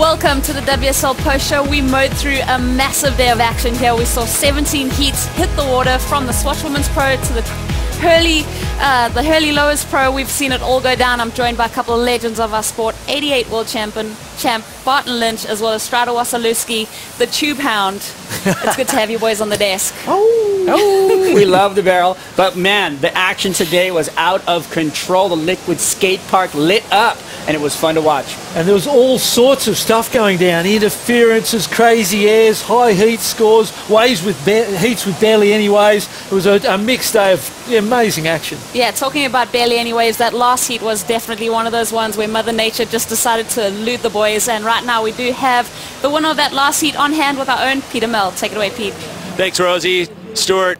Welcome to the WSL Post Show. We mowed through a massive day of action here. We saw 17 heats hit the water from the Swatch Women's Pro to the Hurley, uh, the Hurley Lowers Pro. We've seen it all go down. I'm joined by a couple of legends of our sport. 88 world champion, champ Barton Lynch, as well as Strider Wasilewski, the Tube Hound. it's good to have you boys on the desk. Oh, oh we love the barrel. But man, the action today was out of control. The liquid skate park lit up and it was fun to watch. And there was all sorts of stuff going down: interferences, crazy airs, high heat scores, waves with heats with barely any waves. It was a, a mixed day of amazing action. Yeah, talking about barely any waves, that last heat was definitely one of those ones where Mother Nature just decided to elude the boys. And right now we do have the winner of that last heat on hand with our own Peter Mel. Take it away, Pete. Thanks, Rosie. Stuart,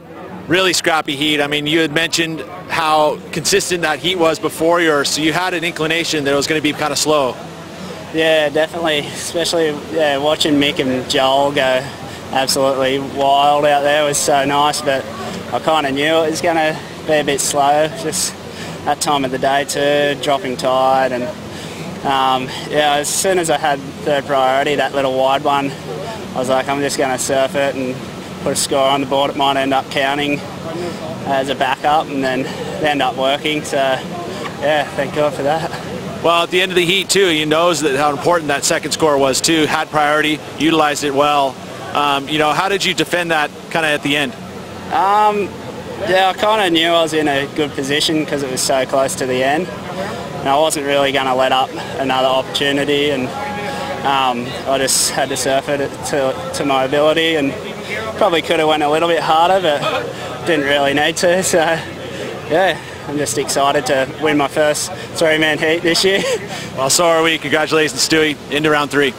really scrappy heat. I mean, you had mentioned how consistent that heat was before yours, so you had an inclination that it was going to be kind of slow. Yeah, definitely, especially yeah, watching Mick and Joel go absolutely wild out there was so nice, but I kind of knew it was going to be a bit slow, just that time of the day too, dropping tide and um, yeah, as soon as I had third priority, that little wide one, I was like, I'm just going to surf it and put a score on the board. It might end up counting as a backup and then end up working. So yeah, thank God for that. Well, at the end of the heat too, he knows that how important that second score was too. Had priority, utilized it well. Um, you know, how did you defend that kind of at the end? Um, yeah, I kind of knew I was in a good position because it was so close to the end. And I wasn't really going to let up another opportunity and um, I just had to surf it to, to my ability and probably could have went a little bit harder, but didn't really need to. So, yeah, I'm just excited to win my first three-man heat this year. Well, so are we. Congratulations, Stewie, into round three.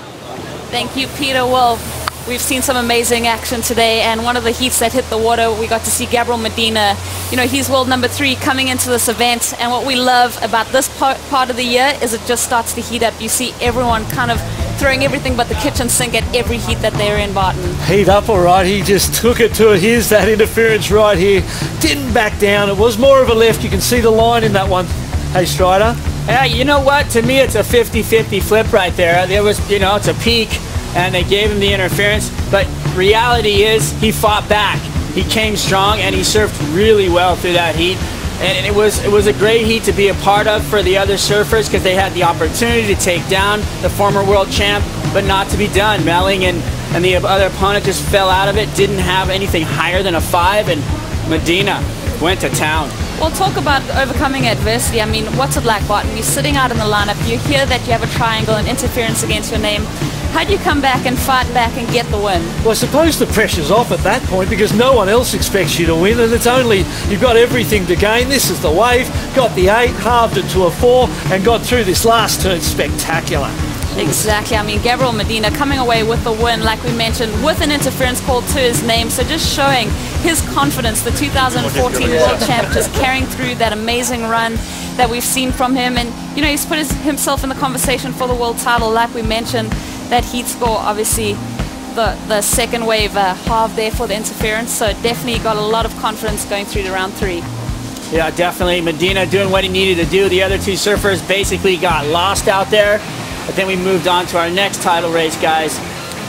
Thank you, Peter Wolf. We've seen some amazing action today, and one of the heats that hit the water, we got to see Gabriel Medina. You know, he's world number three coming into this event, and what we love about this part, part of the year is it just starts to heat up. You see everyone kind of throwing everything but the kitchen sink at every heat that they're in, Barton. Heat up, all right. He just took it to it. Here's that interference right here. Didn't back down. It was more of a left. You can see the line in that one. Hey, Strider. Yeah, you know what? To me, it's a 50-50 flip right there. There was, you know, it's a peak, and they gave him the interference. But reality is, he fought back. He came strong, and he surfed really well through that heat and it was it was a great heat to be a part of for the other surfers because they had the opportunity to take down the former world champ, but not to be done. Melling and and the other opponent just fell out of it, didn't have anything higher than a five, and Medina went to town. Well, talk about overcoming adversity. I mean, what's it like, Barton? You're sitting out in the lineup, you hear that you have a triangle and interference against your name. How do you come back and fight back and get the win? Well, I suppose the pressure's off at that point because no one else expects you to win, and it's only you've got everything to gain. This is the wave, got the eight, halved it to a four, and got through this last turn spectacular. Exactly. I mean, Gabriel Medina coming away with the win, like we mentioned, with an interference call to his name. So just showing his confidence, the 2014 world champ, just carrying through that amazing run that we've seen from him. And, you know, he's put his, himself in the conversation for the world title, like we mentioned that heat score, obviously the, the second wave uh, half there for the interference. So definitely got a lot of confidence going through to round three. Yeah, definitely. Medina doing what he needed to do. The other two surfers basically got lost out there. But then we moved on to our next title race, guys.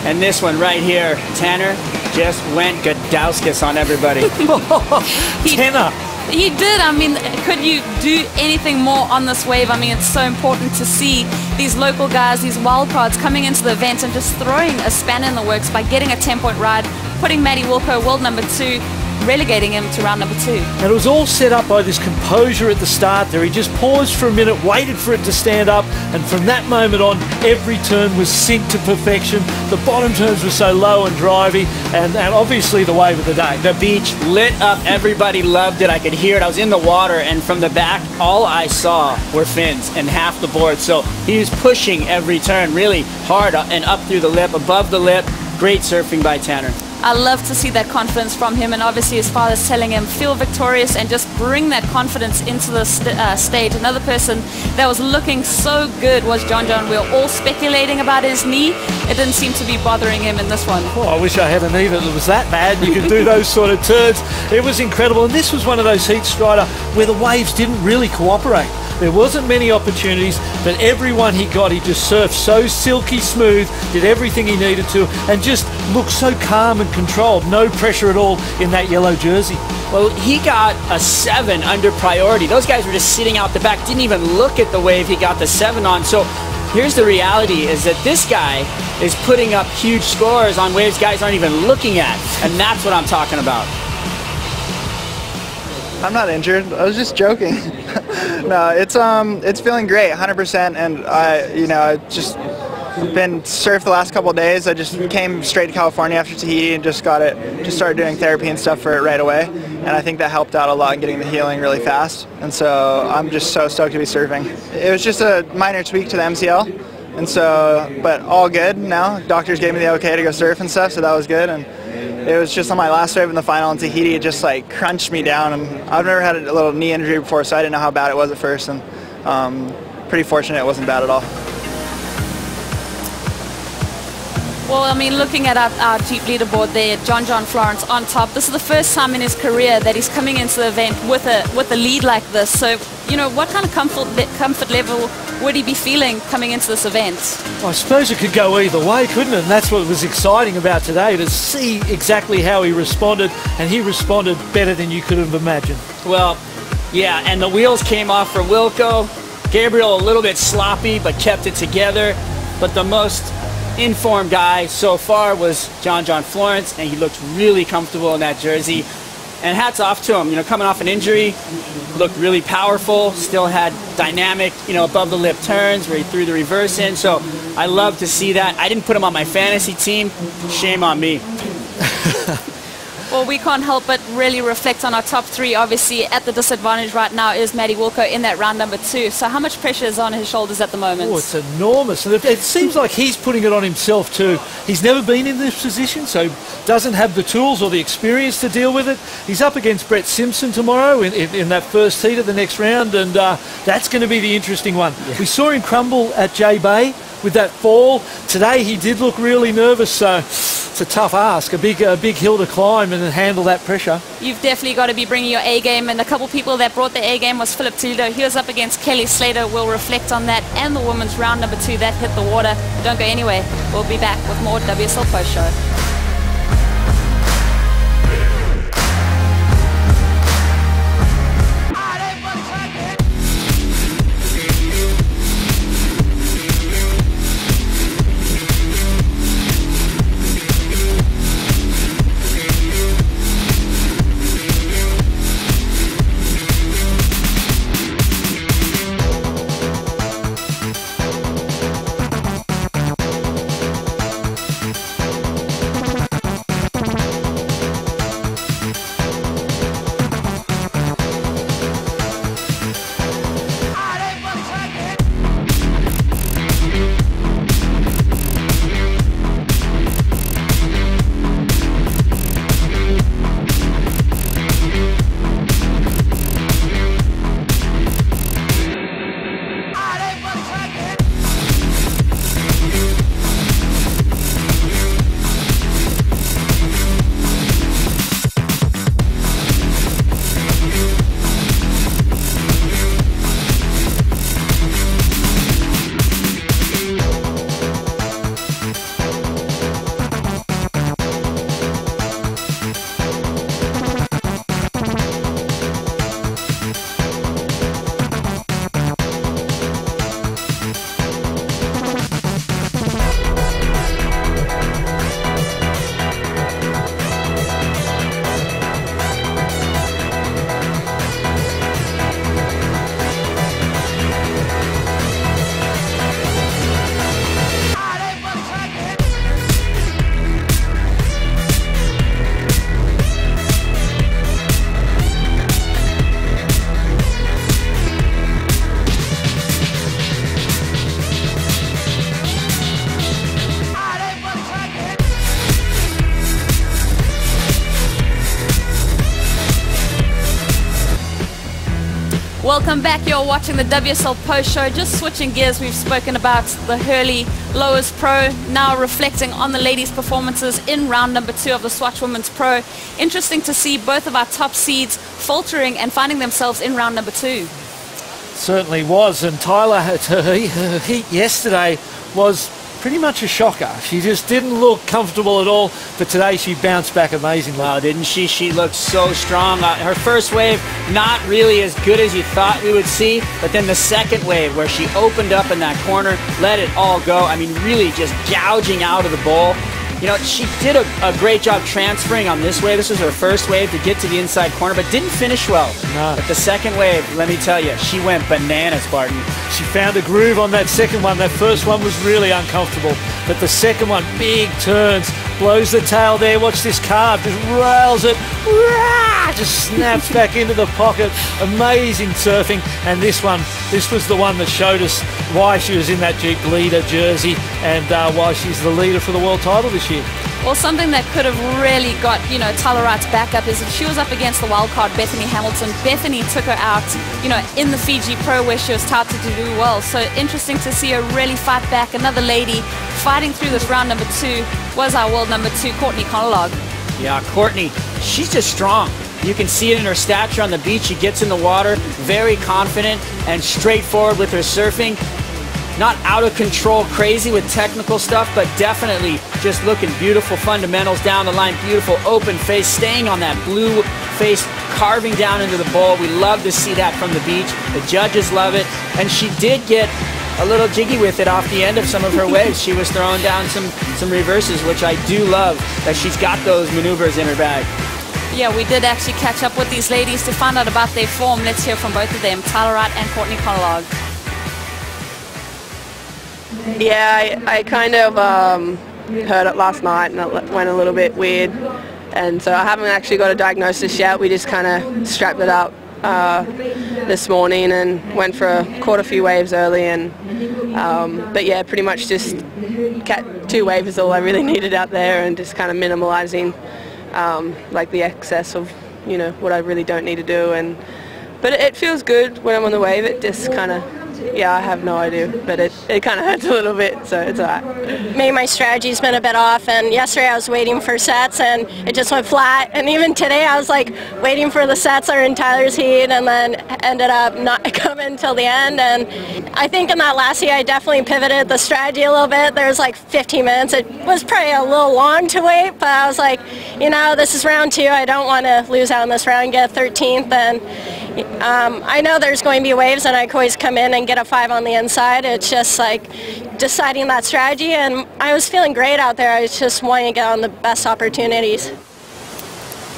And this one right here, Tanner just went Gudauskas on everybody. Tanner. He did. I mean, could you do anything more on this wave? I mean, it's so important to see these local guys, these wildcards coming into the event and just throwing a span in the works by getting a 10-point ride, putting Matty Wilko world number two relegating him to round number two. And it was all set up by this composure at the start there. He just paused for a minute, waited for it to stand up, and from that moment on, every turn was synced to perfection. The bottom turns were so low and drivey, and, and obviously the wave of the day. The beach lit up. Everybody loved it. I could hear it. I was in the water, and from the back, all I saw were fins and half the board. So he was pushing every turn really hard uh, and up through the lip, above the lip. Great surfing by Tanner. I love to see that confidence from him, and obviously his father's telling him feel victorious and just bring that confidence into the st uh, stage. Another person that was looking so good was John John. We were all speculating about his knee. It didn't seem to be bothering him in this one. Oh, I wish I had a knee that was that bad. You could do those sort of turns. It was incredible, and this was one of those heat strider where the waves didn't really cooperate. There wasn't many opportunities, but everyone he got, he just surfed so silky smooth, did everything he needed to, and just looked so calm and controlled. No pressure at all in that yellow jersey. Well, he got a seven under priority. Those guys were just sitting out the back, didn't even look at the wave he got the seven on. So here's the reality is that this guy is putting up huge scores on waves guys aren't even looking at. And that's what I'm talking about. I'm not injured. I was just joking. No, it's um, it's feeling great, 100%. And I, you know, I just been surfed the last couple days. I just came straight to California after Tahiti and just got it, just started doing therapy and stuff for it right away. And I think that helped out a lot in getting the healing really fast. And so I'm just so stoked to be surfing. It was just a minor tweak to the MCL. And so, but all good now. Doctors gave me the okay to go surf and stuff, so that was good. And it was just on my last wave in the final in Tahiti, it just like crunched me down. And I've never had a little knee injury before, so I didn't know how bad it was at first. And um, pretty fortunate it wasn't bad at all. Well, I mean, looking at our, our leaderboard there, John John Florence on top. This is the first time in his career that he's coming into the event with a with a lead like this. So, you know, what kind of comfort comfort level would he be feeling coming into this event? I suppose it could go either way, couldn't it? And that's what was exciting about today to see exactly how he responded, and he responded better than you could have imagined. Well, yeah, and the wheels came off for Wilko. Gabriel a little bit sloppy, but kept it together. But the most informed guy so far was John John Florence, and he looked really comfortable in that jersey. And hats off to him. You know, coming off an injury, looked really powerful. Still had dynamic, you know, above the lip turns where he threw the reverse in. So I love to see that. I didn't put him on my fantasy team. Shame on me. Well, we can't help but really reflect on our top three. Obviously, at the disadvantage right now is Matty Wilko in that round number two. So how much pressure is on his shoulders at the moment? Oh, it's enormous. And it seems like he's putting it on himself too. He's never been in this position, so doesn't have the tools or the experience to deal with it. He's up against Brett Simpson tomorrow in, in, in that first heat of the next round, and uh, that's going to be the interesting one. Yeah. We saw him crumble at J Bay with that fall. Today he did look really nervous, so it's a tough ask, a big, a big hill to climb and handle that pressure. You've definitely got to be bringing your A game, and a couple people that brought the A game was Filipe Toledo. He was up against Kelly Slater. We'll reflect on that and the women's round number two that hit the water. Don't go anywhere. We'll be back with more WSL Post Show. Welcome back. You're watching the WSL Post Show. Just switching gears, we've spoken about the Hurley Lowers Pro, now reflecting on the ladies' performances in round number two of the Swatch Women's Pro. Interesting to see both of our top seeds faltering and finding themselves in round number two. certainly was. And Tyler, her, heat yesterday was pretty much a shocker. She just didn't look comfortable at all, but today she bounced back amazingly. Wow, didn't she? She looked so strong. Uh, her first wave, not really as good as you thought we would see, but then the second wave where she opened up in that corner, let it all go. I mean, really just gouging out of the bowl. You know, she did a, a, great job transferring on this wave. This was her first wave to get to the inside corner, but didn't finish well. No. But the second wave, let me tell you, she went bananas, Barton. She found a groove on that second one. That first one was really uncomfortable, but the second one, big turns, blows the tail there. Watch this carve, just rails it, just snaps back into the pocket. Amazing surfing. And this one, this was the one that showed us why she was in that Jeep leader jersey and uh, why she's the leader for the world title this year. Well, something that could have really got, you know, Tyler Wright's back up is if she was up against the wild card, Bethany Hamilton. Bethany took her out, you know, in the Fiji Pro where she was touted to do well. So interesting to see her really fight back. Another lady fighting through this round number two was our world number two, Courtney Conlogue. Yeah, Courtney, she's just strong. You can see it in her stature on the beach. She gets in the water, very confident and straightforward with her surfing. Not out of control crazy with technical stuff, but definitely just looking beautiful fundamentals down the line, beautiful open face, staying on that blue face, carving down into the bowl. We love to see that from the beach. The judges love it. And she did get a little jiggy with it off the end of some of her waves. She was throwing down some, some reverses, which I do love that she's got those maneuvers in her bag. Yeah, we did actually catch up with these ladies to find out about their form. Let's hear from both of them, Tyler Wright and Courtney Conlogue. Yeah, I, I kind of um, heard it last night and it went a little bit weird. And so I haven't actually got a diagnosis yet. We just kind of strapped it up uh, this morning and went for a, caught a few waves early. And um, but yeah, pretty much just cat two waves is all I really needed out there, and just kind of minimalizing um, like the excess of you know what I really don't need to do. And but it, it feels good when I'm on the wave. It just kind of yeah, I have no idea, but it, it kind of hurts a little bit, so it's alright. Maybe my strategy's been a bit off, and yesterday I was waiting for sets, and it just went flat. And even today I was like waiting for the sets or in Tyler's heat, and then ended up not coming until the end. And I think in that last heat I definitely pivoted the strategy a little bit. There was like 15 minutes. It was probably a little long to wait, but I was like, you know, this is round two. I don't want to lose out in this round get 13th. And um, I know there's going to be waves, and I always come in and get a five on the inside. It's just like deciding that strategy, and I was feeling great out there. I was just wanting to get on the best opportunities.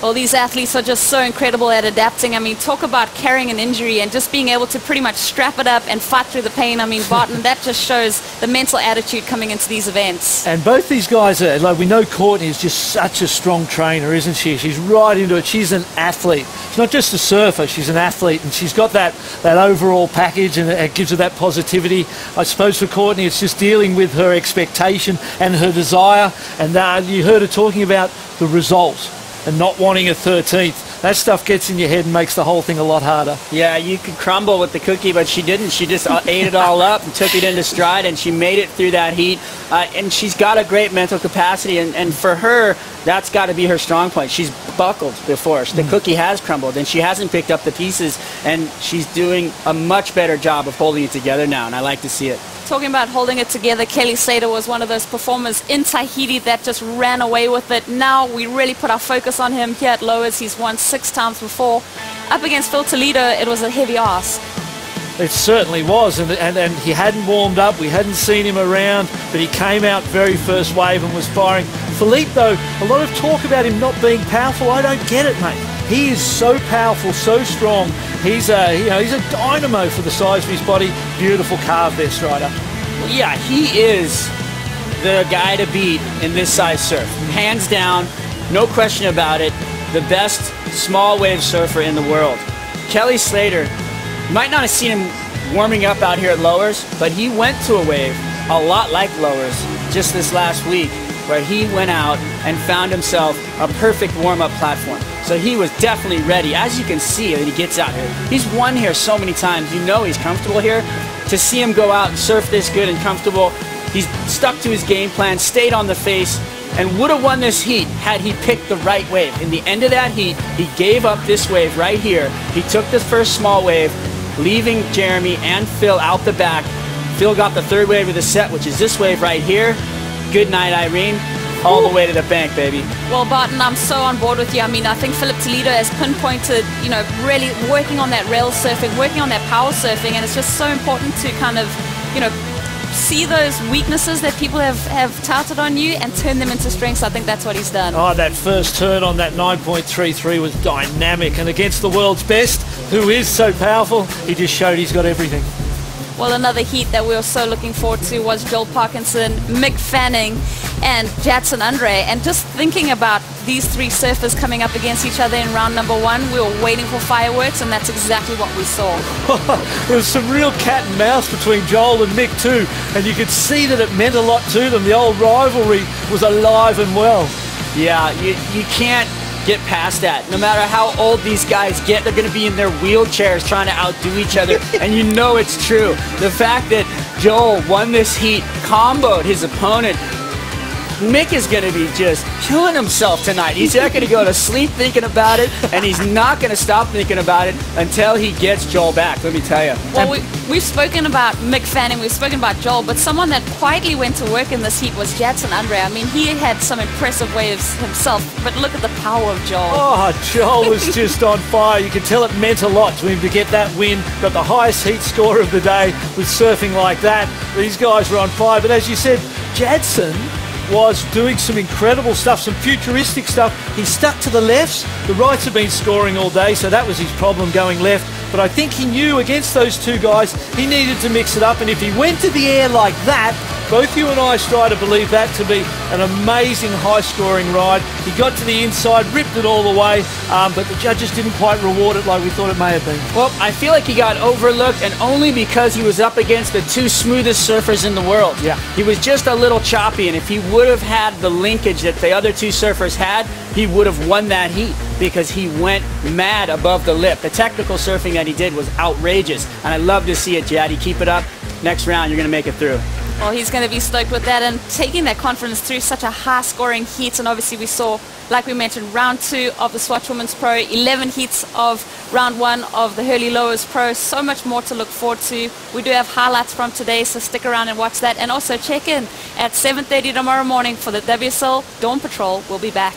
Well, these athletes are just so incredible at adapting. I mean, talk about carrying an injury and just being able to pretty much strap it up and fight through the pain. I mean, Barton, that just shows the mental attitude coming into these events. And both these guys are, like, we know Courtney is just such a strong trainer, isn't she? She's right into it. She's an athlete. She's not just a surfer, she's an athlete, and she's got that, that overall package and it gives her that positivity. I suppose for Courtney, it's just dealing with her expectation and her desire. And uh, you heard her talking about the result and not wanting a 13th. That stuff gets in your head and makes the whole thing a lot harder. Yeah, you could crumble with the cookie, but she didn't. She just uh, ate it all up and took it into stride, and she made it through that heat. Uh, and she's got a great mental capacity, and, and for her, that's got to be her strong point. She's buckled before. The mm. cookie has crumbled, and she hasn't picked up the pieces, and she's doing a much better job of holding it together now, and I like to see it. Talking about holding it together, Kelly Slater was one of those performers in Tahiti that just ran away with it. Now we really put our focus on him here at Lowers. He's won six times before. Up against Phil Toledo, it was a heavy ask. It certainly was, and, and, and he hadn't warmed up. We hadn't seen him around, but he came out very first wave and was firing. Filipe, though, a lot of talk about him not being powerful. I don't get it, mate. He is so powerful, so strong. He's a, you know, he's a dynamo for the size of his body. Beautiful carve there, Strider. Yeah, he is the guy to beat in this size surf. Hands down, no question about it, the best small wave surfer in the world. Kelly Slater, you might not have seen him warming up out here at Lowers, but he went to a wave a lot like Lowers just this last week where he went out and found himself a perfect warm-up platform. So he was definitely ready. As you can see when he gets out here, he's won here so many times. You know he's comfortable here. To see him go out and surf this good and comfortable, he's stuck to his game plan, stayed on the face, and would have won this heat had he picked the right wave. In the end of that heat, he gave up this wave right here. He took the first small wave, leaving Jeremy and Phil out the back. Phil got the third wave of the set, which is this wave right here. Good night, Irene. All the way to the bank, baby. Well, Barton, I'm so on board with you. I mean, I think Filipe Toledo has pinpointed, you know, really working on that rail surfing, working on that power surfing, and it's just so important to kind of, you know, see those weaknesses that people have, have touted on you and turn them into strengths. I think that's what he's done. Oh, that first turn on that 9.33 was dynamic, and against the world's best, who is so powerful, he just showed he's got everything. Well, another heat that we were so looking forward to was Joel Parkinson, Mick Fanning, and Jadson Andre. And just thinking about these three surfers coming up against each other in round number one, we were waiting for fireworks, and that's exactly what we saw. there was some real cat and mouse between Joel and Mick too, and you could see that it meant a lot to them. The old rivalry was alive and well. Yeah, you, you can't get past that. No matter how old these guys get, they're going to be in their wheelchairs trying to outdo each other. and you know it's true. The fact that Joel won this heat, comboed his opponent, Mick is going to be just killing himself tonight. He's not going to go to sleep thinking about it, and he's not going to stop thinking about it until he gets Joel back, let me tell you. Well, we, we've spoken about Mick Fanning, we've spoken about Joel, but someone that quietly went to work in this heat was Jadson Andre. I mean, he had some impressive waves himself, but look at the power of Joel. Oh, Joel was just on fire. You could tell it meant a lot to him to get that win. Got the highest heat score of the day with surfing like that. These guys were on fire. But as you said, Jadson was doing some incredible stuff, some futuristic stuff. He stuck to the lefts. The rights have been scoring all day, so that was his problem going left. But I think he knew against those two guys, he needed to mix it up. And if he went to the air like that, both you and I try to believe that to be an amazing high scoring ride. He got to the inside, ripped it all the way, um, but the judges didn't quite reward it like we thought it may have been. Well, I feel like he got overlooked, and only because he was up against the two smoothest surfers in the world. Yeah. He was just a little choppy, and if he would have had the linkage that the other two surfers had, he would have won that heat because he went mad above the lip. The technical surfing that he did was outrageous, and I love to see it, Jaddy. Keep it up. Next round, you're going to make it through. Well, he's going to be stoked with that and taking that confidence through such a high-scoring heat. And obviously, we saw, like we mentioned, round two of the Swatch Women's Pro, 11 heats of round one of the Hurley Lowers Pro. So much more to look forward to. We do have highlights from today, so stick around and watch that. And also check in at 7.30 tomorrow morning for the WSL Dawn Patrol. We'll be back.